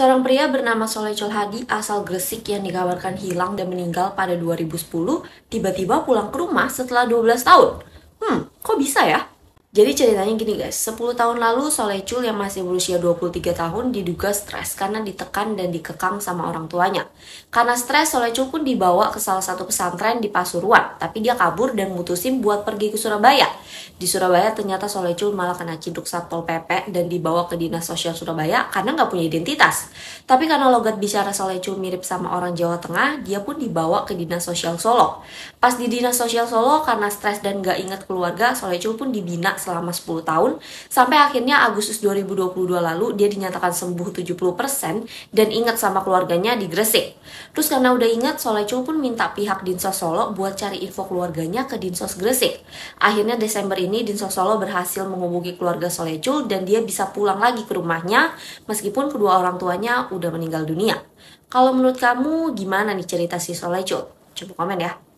Seorang pria bernama Solecul Hadi asal Gresik yang dikabarkan hilang dan meninggal pada 2010 tiba-tiba pulang ke rumah setelah 12 tahun. Hmm, kok bisa ya? Jadi ceritanya gini guys, 10 tahun lalu Solecul yang masih berusia 23 tahun diduga stres karena ditekan dan dikekang sama orang tuanya. Karena stres, Solecul pun dibawa ke salah satu pesantren di Pasuruan, tapi dia kabur dan mutusin buat pergi ke Surabaya. Di Surabaya ternyata Solecul malah kena ciduk Satpol PP dan dibawa ke Dinas Sosial Surabaya karena nggak punya identitas. Tapi karena logat bicara Solecul mirip sama orang Jawa Tengah, dia pun dibawa ke Dinas Sosial Solo. Pas di Dinas Sosial Solo, karena stres dan nggak ingat keluarga, Solecul pun dibina selama 10 tahun sampai akhirnya Agustus 2022 lalu dia dinyatakan sembuh 70% dan ingat sama keluarganya di Gresik. Terus karena udah ingat Solecul pun minta pihak Dinsos Solo buat cari info keluarganya ke Dinsos Gresik. Akhirnya Desember ini Dinsos Solo berhasil menghubungi keluarga Solecul dan dia bisa pulang lagi ke rumahnya meskipun kedua orang tuanya udah meninggal dunia. Kalau menurut kamu gimana nih cerita si Solecul? Coba komen ya.